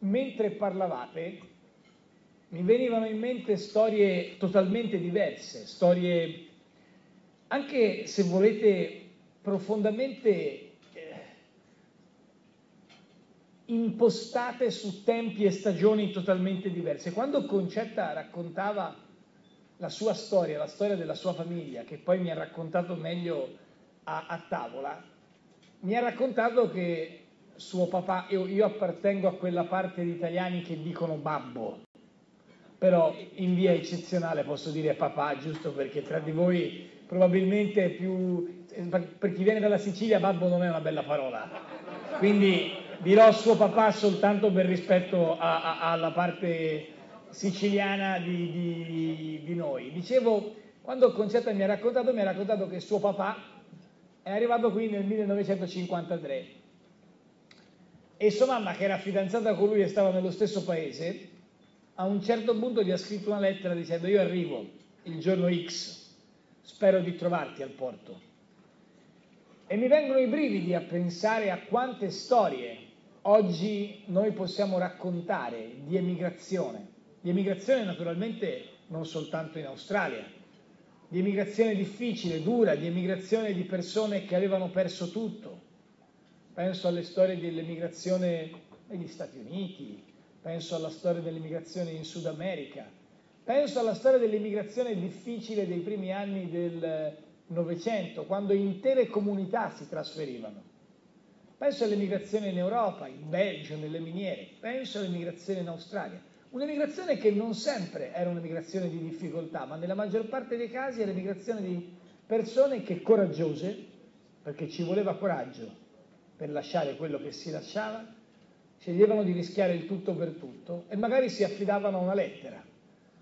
mentre parlavate mi venivano in mente storie totalmente diverse, storie anche se volete profondamente eh, impostate su tempi e stagioni totalmente diverse. Quando Concetta raccontava la sua storia, la storia della sua famiglia, che poi mi ha raccontato meglio a, a tavola, mi ha raccontato che suo papà, io, io appartengo a quella parte di italiani che dicono babbo, però in via eccezionale posso dire papà, giusto perché tra di voi probabilmente più, per chi viene dalla Sicilia babbo non è una bella parola, quindi dirò suo papà soltanto per rispetto a, a, alla parte siciliana di, di, di, noi. Dicevo, quando Concetta mi ha raccontato, mi ha raccontato che suo papà è arrivato qui nel 1953 e sua mamma, che era fidanzata con lui e stava nello stesso paese, a un certo punto gli ha scritto una lettera dicendo io arrivo il giorno X, spero di trovarti al porto. E mi vengono i brividi a pensare a quante storie oggi noi possiamo raccontare di emigrazione, di emigrazione naturalmente non soltanto in Australia, di emigrazione difficile, dura, di emigrazione di persone che avevano perso tutto, penso alle storie dell'emigrazione negli Stati Uniti, penso alla storia dell'emigrazione in Sud America, penso alla storia dell'emigrazione difficile dei primi anni del Novecento, quando intere comunità si trasferivano. Penso all'emigrazione in Europa, in Belgio, nelle miniere, penso all'emigrazione in Australia. Un'emigrazione che non sempre era un'emigrazione di difficoltà, ma nella maggior parte dei casi era l'emigrazione di persone che coraggiose, perché ci voleva coraggio, per lasciare quello che si lasciava, sceglievano di rischiare il tutto per tutto e magari si affidavano a una lettera.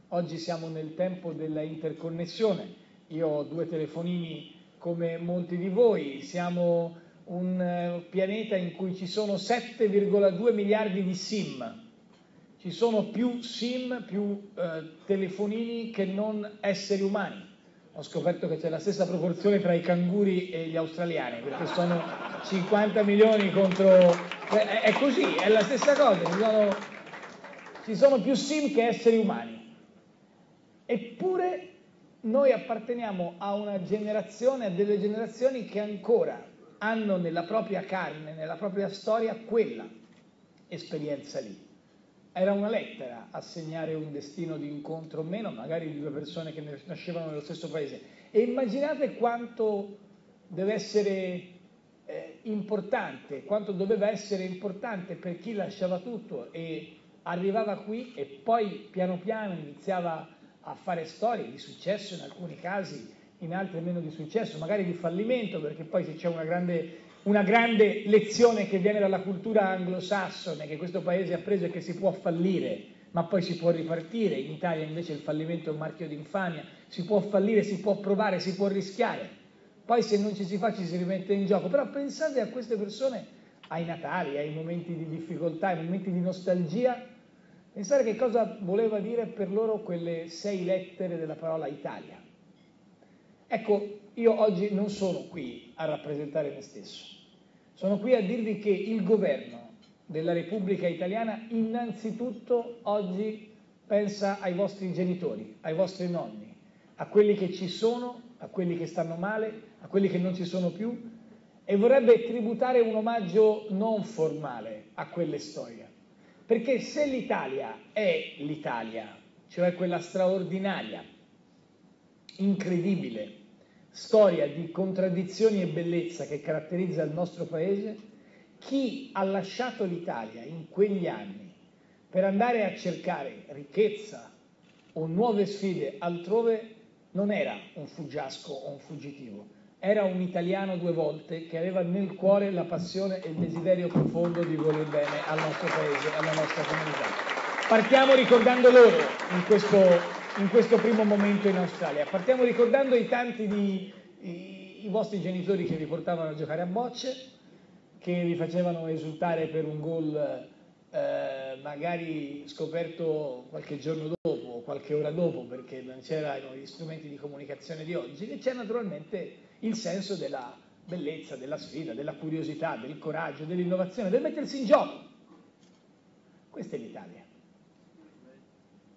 Oggi siamo nel tempo della interconnessione, io ho due telefonini come molti di voi, siamo un eh, pianeta in cui ci sono 7,2 miliardi di SIM, ci sono più SIM, più eh, telefonini che non esseri umani ho scoperto che c'è la stessa proporzione tra i canguri e gli australiani, perché sono 50 milioni contro... È così, è la stessa cosa, ci sono, ci sono più sim che esseri umani. Eppure noi apparteniamo a una generazione, a delle generazioni che ancora hanno nella propria carne, nella propria storia, quella esperienza lì era una lettera a segnare un destino di incontro o meno, magari di due persone che nascevano nello stesso paese. E immaginate quanto deve essere eh, importante, quanto doveva essere importante per chi lasciava tutto e arrivava qui e poi piano piano iniziava a fare storie di successo in alcuni casi, in altri meno di successo, magari di fallimento, perché poi se c'è una grande una grande lezione che viene dalla cultura anglosassone che questo paese ha preso è che si può fallire, ma poi si può ripartire. In Italia invece il fallimento è un marchio di infamia, si può fallire, si può provare, si può rischiare. Poi se non ci si fa ci si rimette in gioco. Però pensate a queste persone, ai Natali, ai momenti di difficoltà, ai momenti di nostalgia, pensare che cosa voleva dire per loro quelle sei lettere della parola Italia. Ecco, io oggi non sono qui a rappresentare me stesso, sono qui a dirvi che il governo della Repubblica Italiana innanzitutto oggi pensa ai vostri genitori, ai vostri nonni, a quelli che ci sono, a quelli che stanno male, a quelli che non ci sono più e vorrebbe tributare un omaggio non formale a quelle storie. Perché se l'Italia è l'Italia, cioè quella straordinaria, incredibile, storia di contraddizioni e bellezza che caratterizza il nostro Paese, chi ha lasciato l'Italia in quegli anni per andare a cercare ricchezza o nuove sfide altrove non era un fuggiasco o un fuggitivo, era un italiano due volte che aveva nel cuore la passione e il desiderio profondo di voler bene al nostro paese, alla nostra comunità. Partiamo ricordando loro in questo in questo primo momento in Australia. Partiamo ricordando i tanti di i, i vostri genitori che vi portavano a giocare a bocce, che vi facevano esultare per un gol eh, magari scoperto qualche giorno dopo o qualche ora dopo perché non c'erano gli strumenti di comunicazione di oggi e c'è naturalmente il senso della bellezza, della sfida, della curiosità, del coraggio, dell'innovazione, del mettersi in gioco. Questa è l'Italia.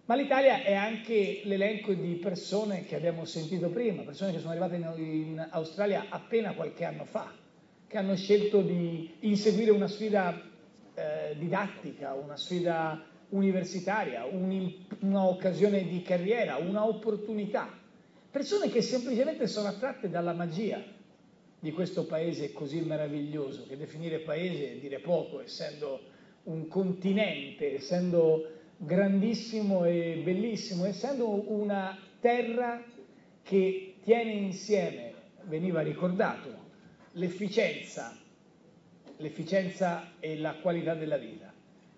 Ma l'Italia è anche l'elenco di persone che abbiamo sentito prima, persone che sono arrivate in, Australia appena qualche anno fa, che hanno scelto di inseguire una sfida eh, didattica, una sfida universitaria, un'occasione di carriera, un'opportunità. Persone che semplicemente sono attratte dalla magia di questo paese così meraviglioso, che definire paese è dire poco, essendo un continente, essendo grandissimo e bellissimo, essendo una terra che tiene insieme, veniva ricordato, l'efficienza, l'efficienza e la qualità della vita.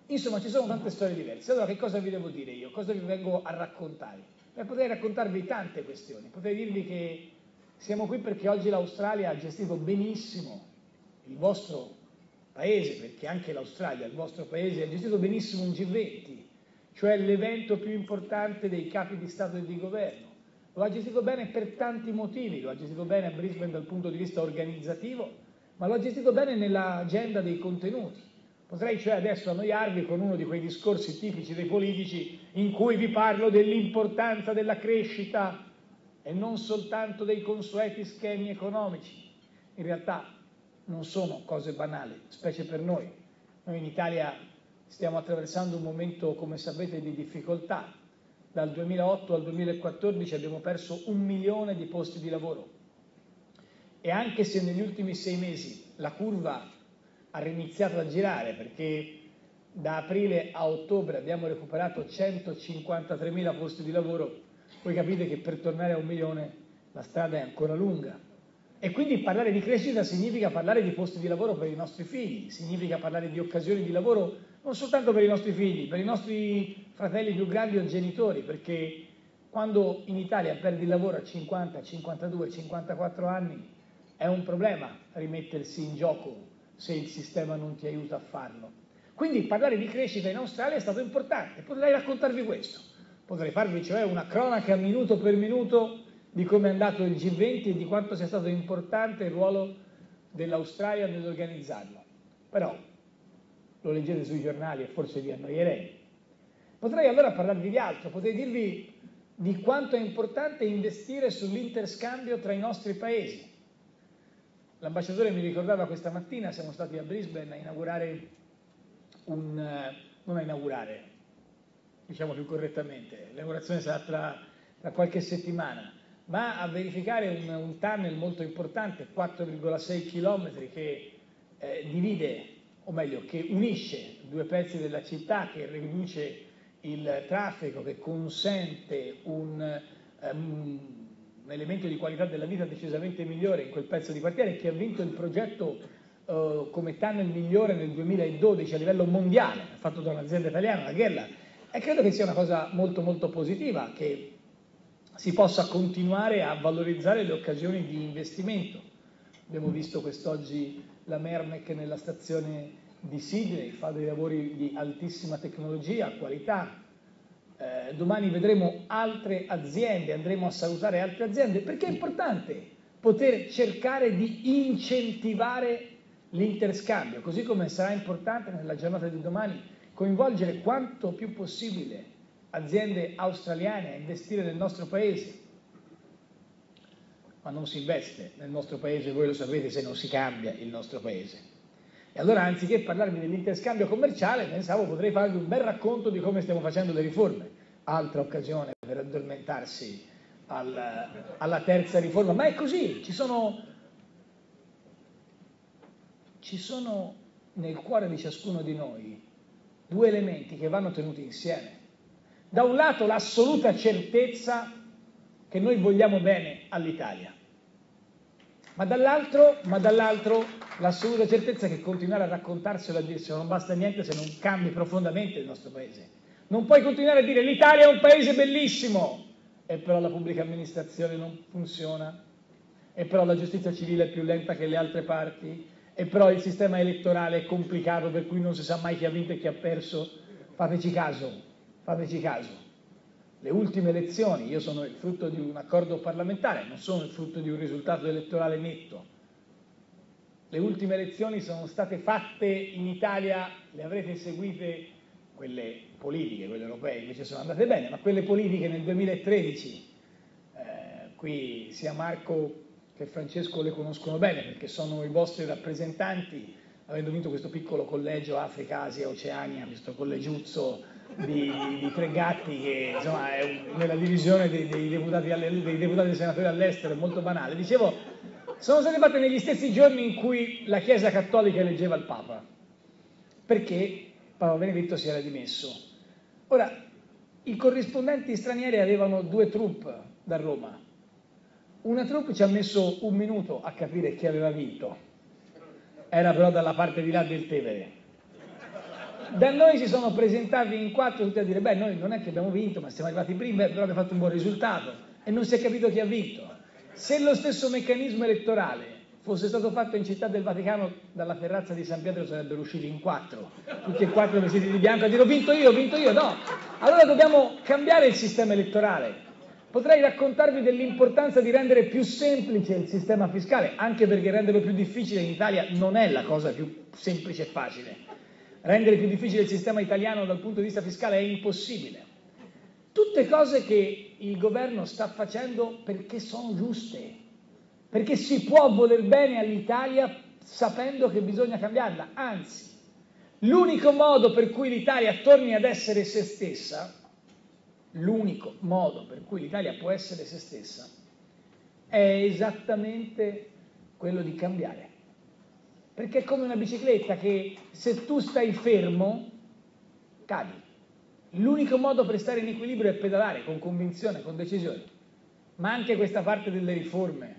Insomma, ci sono tante storie diverse. Allora, che cosa vi devo dire io? Cosa vi vengo a raccontare? Beh, potrei raccontarvi tante questioni. Potrei dirvi che siamo qui perché oggi l'Australia ha gestito benissimo il vostro paese, perché anche l'Australia, il vostro paese, ha gestito benissimo un G20, cioè l'evento più importante dei capi di Stato e di governo. Lo ha gestito bene per tanti motivi, lo ha gestito bene a Brisbane dal punto di vista organizzativo, ma lo ha gestito bene nell'agenda dei contenuti. Potrei cioè adesso annoiarvi con uno di quei discorsi tipici dei politici in cui vi parlo dell'importanza della crescita e non soltanto dei consueti schemi economici. In realtà non sono cose banali, specie per noi. Noi in Italia Stiamo attraversando un momento, come sapete, di difficoltà. Dal 2008 al 2014 abbiamo perso un milione di posti di lavoro. E anche se negli ultimi sei mesi la curva ha riniziato a girare, perché da aprile a ottobre abbiamo recuperato 153.000 posti di lavoro, voi capite che per tornare a un milione la strada è ancora lunga. E quindi parlare di crescita significa parlare di posti di lavoro per i nostri figli, significa parlare di occasioni di lavoro non soltanto per i nostri figli, per i nostri fratelli più grandi o genitori, perché quando in Italia perdi il lavoro a 50, 52, 54 anni è un problema rimettersi in gioco se il sistema non ti aiuta a farlo. Quindi parlare di crescita in Australia è stato importante, potrei raccontarvi questo, potrei farvi cioè una cronaca minuto per minuto di come è andato il G20 e di quanto sia stato importante il ruolo dell'Australia nell'organizzarlo. Però lo leggete sui giornali e forse vi annoierei. Potrei allora parlarvi di altro, potrei dirvi di quanto è importante investire sull'interscambio tra i nostri paesi. L'ambasciatore mi ricordava questa mattina, siamo stati a Brisbane a inaugurare un... non a inaugurare, diciamo più correttamente, l'inaugurazione sarà tra, tra qualche settimana, ma a verificare un, un tunnel molto importante, 4,6 km, che eh, divide o meglio che unisce due pezzi della città, che riduce il traffico, che consente un, um, un elemento di qualità della vita decisamente migliore in quel pezzo di quartiere, che ha vinto il progetto uh, come tunnel migliore nel 2012 a livello mondiale, fatto da un'azienda italiana, la Ghella, e credo che sia una cosa molto molto positiva che si possa continuare a valorizzare le occasioni di investimento. Abbiamo visto quest'oggi la Mermec nella stazione di Sydney fa dei lavori di altissima tecnologia, qualità. Eh, domani vedremo altre aziende, andremo a salutare altre aziende, perché è importante poter cercare di incentivare l'interscambio, così come sarà importante nella giornata di domani coinvolgere quanto più possibile aziende australiane a investire nel nostro paese. Ma non si investe nel nostro paese, voi lo sapete, se non si cambia il nostro paese. E allora anziché parlarmi dell'interscambio commerciale, pensavo potrei farvi un bel racconto di come stiamo facendo le riforme. Altra occasione per addormentarsi al, alla terza riforma. Ma è così, ci sono, ci sono nel cuore di ciascuno di noi due elementi che vanno tenuti insieme. Da un lato l'assoluta certezza che noi vogliamo bene all'Italia, ma dall'altro, dall'altro l'assoluta certezza che continuare a raccontarselo e a dirselo non basta niente se non cambi profondamente il nostro paese. Non puoi continuare a dire l'Italia è un paese bellissimo e però la pubblica amministrazione non funziona, e però la giustizia civile è più lenta che le altre parti, e però il sistema elettorale è complicato per cui non si sa mai chi ha vinto e chi ha perso. Fateci caso, fateci caso. Le ultime elezioni, io sono il frutto di un accordo parlamentare, non sono il frutto di un risultato elettorale netto. Le ultime elezioni sono state fatte in Italia, le avrete seguite quelle politiche, quelle europee invece sono andate bene, ma quelle politiche nel 2013, eh, qui sia Marco che Francesco le conoscono bene perché sono i vostri rappresentanti, avendo vinto questo piccolo collegio Africa, Asia, Oceania, questo collegiuzzo di, di tre gatti che insomma, è nella divisione dei, dei, deputati, dei deputati e senatori all'estero è molto banale. Dicevo, sono state fatte negli stessi giorni in cui la Chiesa Cattolica eleggeva il Papa, perché Papa Benedetto si era dimesso. Ora, i corrispondenti stranieri avevano due troupe da Roma. Una troupe ci ha messo un minuto a capire chi aveva vinto, era però dalla parte di là del Tevere. Da noi si sono presentati in quattro tutti a dire, beh, noi non è che abbiamo vinto, ma siamo arrivati prima, però abbiamo fatto un buon risultato e non si è capito chi ha vinto. Se lo stesso meccanismo elettorale fosse stato fatto in città del Vaticano dalla terrazza di San Pietro sarebbero usciti in quattro, tutti e quattro vestiti di bianco a dire ho vinto io, ho vinto io, no. Allora dobbiamo cambiare il sistema elettorale. Potrei raccontarvi dell'importanza di rendere più semplice il sistema fiscale, anche perché renderlo più difficile in Italia non è la cosa più semplice e facile. Rendere più difficile il sistema italiano dal punto di vista fiscale è impossibile. Tutte cose che il governo sta facendo perché sono giuste, perché si può voler bene all'Italia sapendo che bisogna cambiarla. Anzi, l'unico modo per cui l'Italia torni ad essere se stessa, l'unico modo per cui l'Italia può essere se stessa, è esattamente quello di cambiare. Perché è come una bicicletta che se tu stai fermo, cadi. L'unico modo per stare in equilibrio è pedalare con convinzione, con decisione. Ma anche questa parte delle riforme,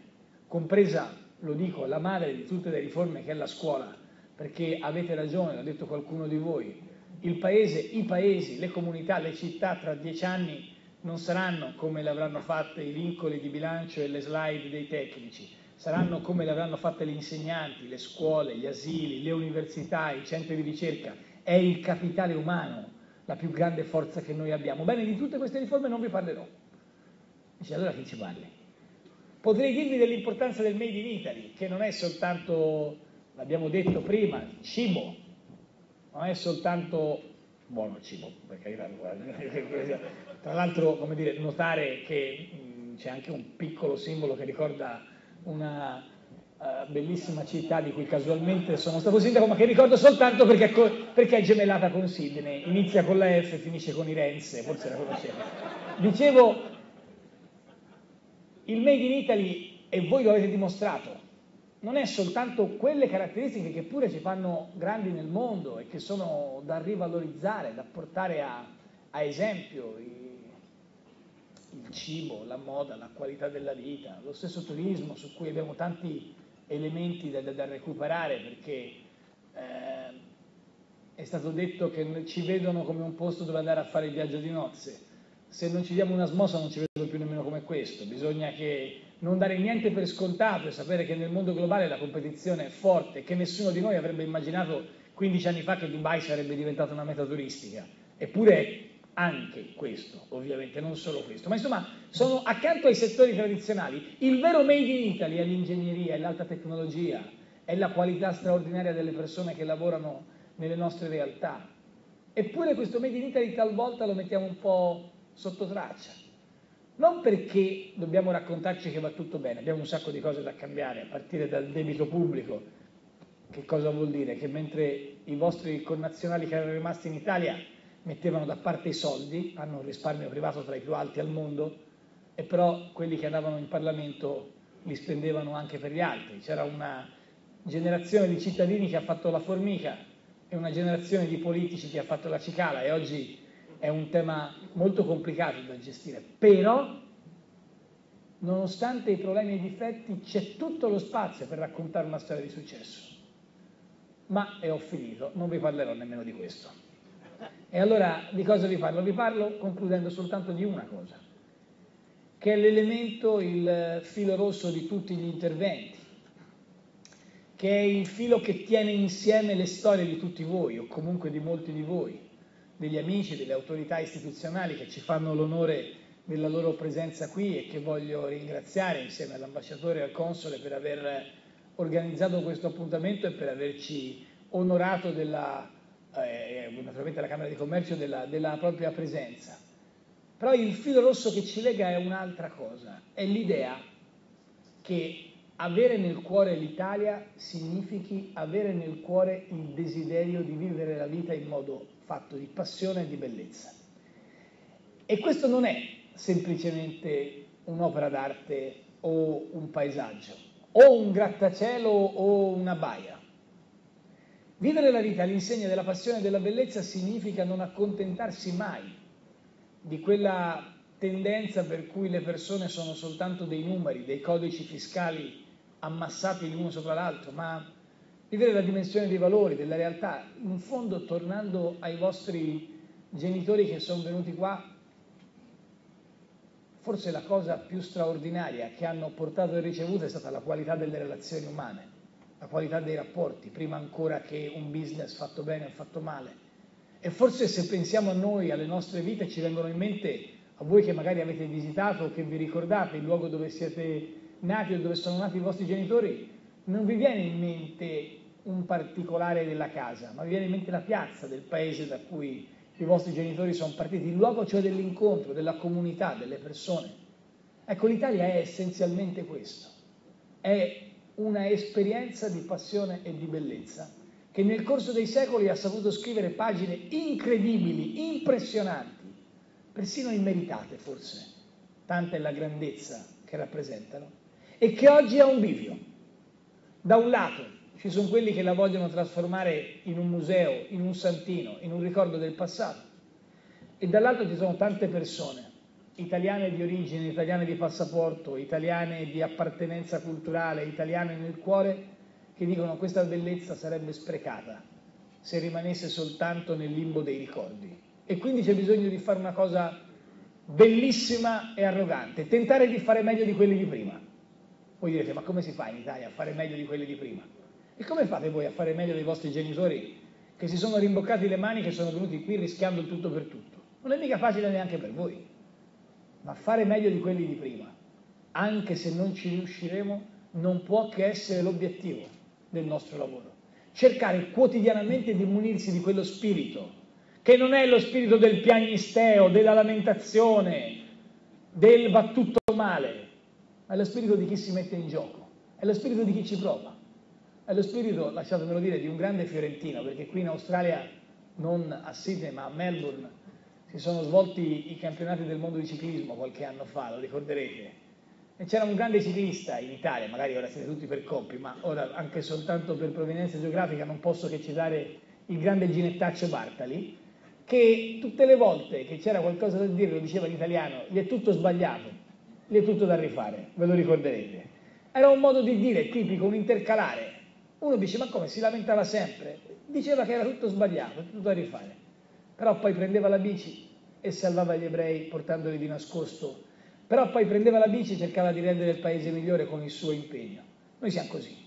compresa, lo dico, la madre di tutte le riforme che è la scuola, perché avete ragione, l'ha detto qualcuno di voi, il paese, i paesi, le comunità, le città tra dieci anni non saranno come le avranno fatte i vincoli di bilancio e le slide dei tecnici, saranno come le avranno fatte gli insegnanti, le scuole, gli asili, le università, i centri di ricerca. È il capitale umano la più grande forza che noi abbiamo. Bene, di tutte queste riforme non vi parlerò. Dice, allora chi ci parli? Potrei dirvi dell'importanza del Made in Italy, che non è soltanto, l'abbiamo detto prima, cibo, non è soltanto buono cibo, perché tra l'altro, come dire, notare che c'è anche un piccolo simbolo che ricorda una uh, bellissima città di cui casualmente sono stato sindaco, ma che ricordo soltanto perché, perché, è gemellata con Sydney, inizia con la F e finisce con Irenze, forse la conoscete. Dicevo, il Made in Italy, e voi lo avete dimostrato, non è soltanto quelle caratteristiche che pure ci fanno grandi nel mondo e che sono da rivalorizzare, da portare a, a esempio il cibo, la moda, la qualità della vita, lo stesso turismo su cui abbiamo tanti elementi da, da, recuperare perché eh, è stato detto che ci vedono come un posto dove andare a fare il viaggio di nozze. Se non ci diamo una smossa non ci vedono più nemmeno come questo, bisogna che non dare niente per scontato e sapere che nel mondo globale la competizione è forte, che nessuno di noi avrebbe immaginato 15 anni fa che Dubai sarebbe diventata una meta turistica. Eppure anche questo, ovviamente, non solo questo, ma insomma sono accanto ai settori tradizionali. Il vero made in Italy è l'ingegneria, è l'alta tecnologia, è la qualità straordinaria delle persone che lavorano nelle nostre realtà. Eppure questo made in Italy talvolta lo mettiamo un po' sotto traccia. Non perché dobbiamo raccontarci che va tutto bene, abbiamo un sacco di cose da cambiare, a partire dal debito pubblico. Che cosa vuol dire? Che mentre i vostri connazionali che erano rimasti in Italia mettevano da parte i soldi, hanno un risparmio privato tra i più alti al mondo, e però quelli che andavano in Parlamento li spendevano anche per gli altri. C'era una generazione di cittadini che ha fatto la formica e una generazione di politici che ha fatto la cicala e oggi è un tema molto complicato da gestire. Però, nonostante i problemi e i difetti, c'è tutto lo spazio per raccontare una storia di successo. Ma, e ho finito, non vi parlerò nemmeno di questo. E allora di cosa vi parlo? Vi parlo concludendo soltanto di una cosa, che è l'elemento, il filo rosso di tutti gli interventi, che è il filo che tiene insieme le storie di tutti voi, o comunque di molti di voi, degli amici, delle autorità istituzionali che ci fanno l'onore della loro presenza qui e che voglio ringraziare insieme all'ambasciatore e al console per aver organizzato questo appuntamento e per averci onorato della eh, naturalmente la Camera di Commercio della, della propria presenza. Però il filo rosso che ci lega è un'altra cosa, è l'idea che avere nel cuore l'Italia significhi avere nel cuore il desiderio di vivere la vita in modo fatto di passione e di bellezza. E questo non è semplicemente un'opera d'arte o un paesaggio, o un grattacielo o una baia. Vivere la vita all'insegna della passione e della bellezza significa non accontentarsi mai di quella tendenza per cui le persone sono soltanto dei numeri, dei codici fiscali ammassati l'uno sopra l'altro, ma vivere la dimensione dei valori, della realtà. In fondo, tornando ai vostri genitori che sono venuti qua, forse la cosa più straordinaria che hanno portato e ricevuto è stata la qualità delle relazioni umane la qualità dei rapporti, prima ancora che un business fatto bene o fatto male. E forse se pensiamo a noi, alle nostre vite, ci vengono in mente, a voi che magari avete visitato o che vi ricordate il luogo dove siete nati o dove sono nati i vostri genitori, non vi viene in mente un particolare della casa, ma vi viene in mente la piazza del paese da cui i vostri genitori sono partiti, il luogo cioè dell'incontro, della comunità, delle persone. Ecco, l'Italia è essenzialmente questo, è una esperienza di passione e di bellezza che nel corso dei secoli ha saputo scrivere pagine incredibili, impressionanti, persino immeritate forse, tanta è la grandezza che rappresentano, e che oggi ha un bivio. Da un lato ci sono quelli che la vogliono trasformare in un museo, in un santino, in un ricordo del passato, e dall'altro ci sono tante persone italiane di origine, italiane di passaporto, italiane di appartenenza culturale, italiane nel cuore, che dicono questa bellezza sarebbe sprecata se rimanesse soltanto nel limbo dei ricordi. E quindi c'è bisogno di fare una cosa bellissima e arrogante, tentare di fare meglio di quelli di prima. Voi direte, ma come si fa in Italia a fare meglio di quelli di prima? E come fate voi a fare meglio dei vostri genitori che si sono rimboccati le mani, che sono venuti qui rischiando il tutto per tutto? Non è mica facile neanche per voi ma fare meglio di quelli di prima, anche se non ci riusciremo, non può che essere l'obiettivo del nostro lavoro. Cercare quotidianamente di munirsi di quello spirito, che non è lo spirito del piagnisteo, della lamentazione, del va tutto male, ma è lo spirito di chi si mette in gioco, è lo spirito di chi ci prova, è lo spirito, lasciatemelo dire, di un grande fiorentino, perché qui in Australia, non a Sydney ma a Melbourne, si sono svolti i campionati del mondo di ciclismo qualche anno fa, lo ricorderete. E c'era un grande ciclista in Italia, magari ora siete tutti per coppi, ma ora anche soltanto per provenienza geografica non posso che citare il grande Ginettaccio Bartali, che tutte le volte che c'era qualcosa da dire, lo diceva in italiano, gli è tutto sbagliato, gli è tutto da rifare, ve lo ricorderete. Era un modo di dire tipico, un intercalare. Uno dice, ma come, si lamentava sempre? Diceva che era tutto sbagliato, tutto da rifare però poi prendeva la bici e salvava gli ebrei portandoli di nascosto, però poi prendeva la bici e cercava di rendere il paese migliore con il suo impegno. Noi siamo così,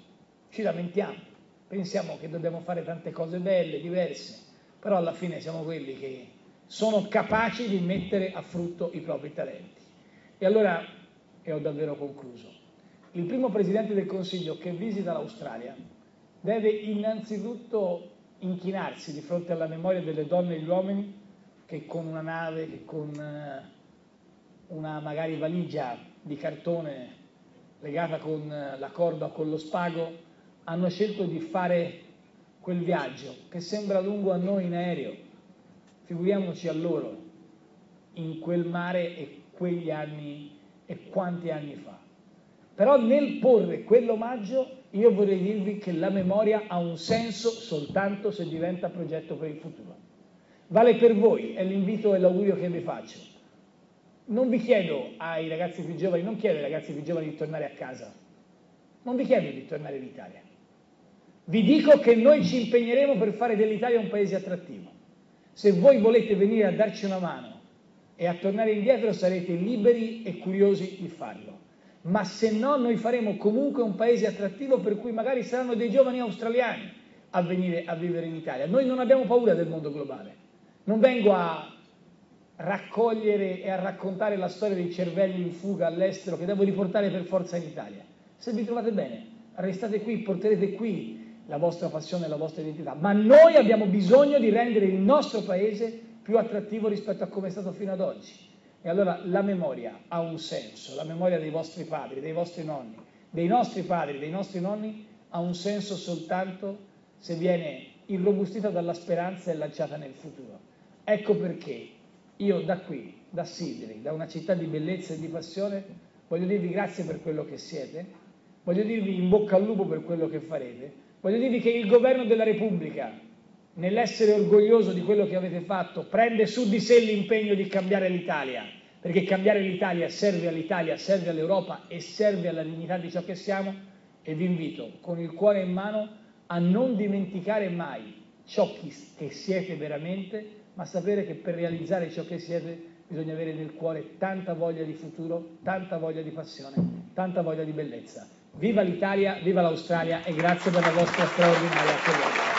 ci lamentiamo, pensiamo che dobbiamo fare tante cose belle, diverse, però alla fine siamo quelli che sono capaci di mettere a frutto i propri talenti. E allora, e ho davvero concluso, il primo Presidente del Consiglio che visita l'Australia deve innanzitutto inchinarsi di fronte alla memoria delle donne e degli uomini che con una nave, che con eh, una magari valigia di cartone legata con eh, la corda o con lo spago, hanno scelto di fare quel viaggio che sembra lungo a noi in aereo, figuriamoci a loro in quel mare e quegli anni e quanti anni fa. Però nel porre quell'omaggio io vorrei dirvi che la memoria ha un senso soltanto se diventa progetto per il futuro. Vale per voi, è l'invito e l'augurio che vi faccio. Non vi chiedo ai ragazzi più giovani, non chiedo ai ragazzi più giovani di tornare a casa, non vi chiedo di tornare in Italia. Vi dico che noi ci impegneremo per fare dell'Italia un paese attrattivo. Se voi volete venire a darci una mano e a tornare indietro sarete liberi e curiosi di farlo ma se no noi faremo comunque un paese attrattivo per cui magari saranno dei giovani australiani a venire a vivere in Italia. Noi non abbiamo paura del mondo globale. Non vengo a raccogliere e a raccontare la storia dei cervelli in fuga all'estero che devo riportare per forza in Italia. Se vi trovate bene, restate qui, porterete qui la vostra passione e la vostra identità, ma noi abbiamo bisogno di rendere il nostro paese più attrattivo rispetto a come è stato fino ad oggi. E allora la memoria ha un senso, la memoria dei vostri padri, dei vostri nonni, dei nostri padri, dei nostri nonni ha un senso soltanto se viene irrobustita dalla speranza e lanciata nel futuro. Ecco perché io da qui, da Sidri, da una città di bellezza e di passione, voglio dirvi grazie per quello che siete, voglio dirvi in bocca al lupo per quello che farete, voglio dirvi che il governo della Repubblica, nell'essere orgoglioso di quello che avete fatto, prende su di sé l'impegno di cambiare l'Italia, perché cambiare l'Italia serve all'Italia, serve all'Europa e serve alla dignità di ciò che siamo e vi invito con il cuore in mano a non dimenticare mai ciò che siete veramente ma sapere che per realizzare ciò che siete bisogna avere nel cuore tanta voglia di futuro, tanta voglia di passione, tanta voglia di bellezza. Viva l'Italia, viva l'Australia e grazie per la vostra straordinaria accoglienza.